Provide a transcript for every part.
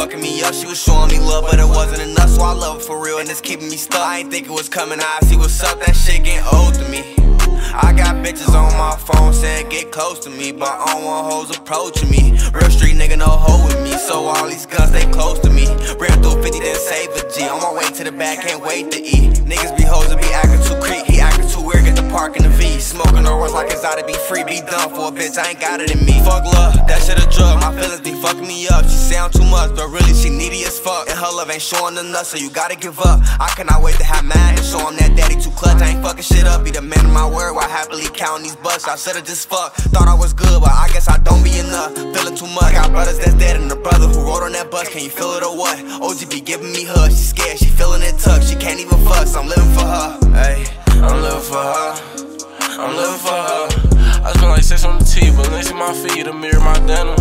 fucking me up. She was showing me love, but it wasn't enough, so I love her for real, and it's keeping me stuck. I ain't think it was coming, I see what's up, that shit getting old to me. I got bitches on my phone saying get close to me, but I don't want hoes approaching me. Real street nigga, no hoe with me, so all these guns they close to me. Ran through 50, then save a G. On my way to the back, can't wait to eat. Niggas be hoes and be acting too creep. He acting too weird, get the park in the V. Smoking no runs like it's ought to be free. Be done for a bitch, I ain't got it in me. Fuck love, that shit a drug. My feelings be fucking me up. She sound too much, but really she needy as fuck. And her love ain't showing enough, so you gotta give up. I cannot wait to have mine and show him that daddy too clutch. I ain't fucking shit up, be the man of my word while happily counting these bucks. I should've just fucked. Thought I was good, but I guess I don't be enough. Feeling too much. Got brothers that's dead and a brother who rode on that bus. Can you feel it or what? OG be giving me hugs. She scared, she feeling it tucked. She can't even fuck, so I'm living for her. Hey, I'm living for her. I'm living for her. I spent like six on the T, but lazy my feet, to mirror my denim.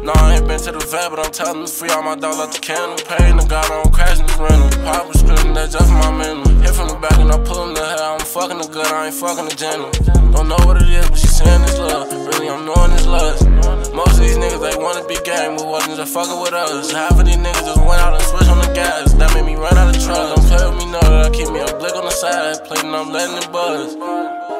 No, I ain't been to the vet, but I'm telling to free all my dogs out the kennel. Paying the God, I don't crash in this rental. Pop was scripting, that's just my mental. Hit from the back and I pull him the hell. I'm fucking the good, I ain't fucking the gentle. Don't know what it is, but she saying it's love. Really, I'm knowing it's lust. Most of these niggas, they wanna be gang, but wasn't just fucking with us. Half of these niggas just went out and switched on the gas. That made me run out of trust. Don't play with me, know that I keep me a blick on the side. Playing, I'm letting it buzz.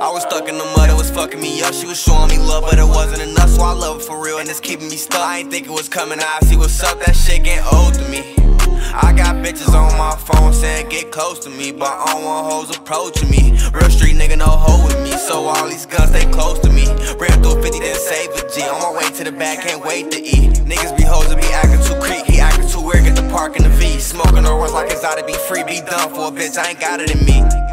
I was stuck in the mud, it was fucking me up. She was showing me love, but it wasn't enough, so I love her for real, and it's keeping me stuck. I ain't think it was coming, I see what's up, that shit getting old to me. I got bitches on my phone saying get close to me, but I don't want hoes approaching me. Real street nigga, no hoe with me, so all these guns they close to me. Ran through 50, then save a G. On my way to the back, can't wait to eat. Niggas be hoes and be acting too creep. He acting too weird, get the park in the V. Smoking no runs like it's to be free. Be done for a bitch, I ain't got it in me.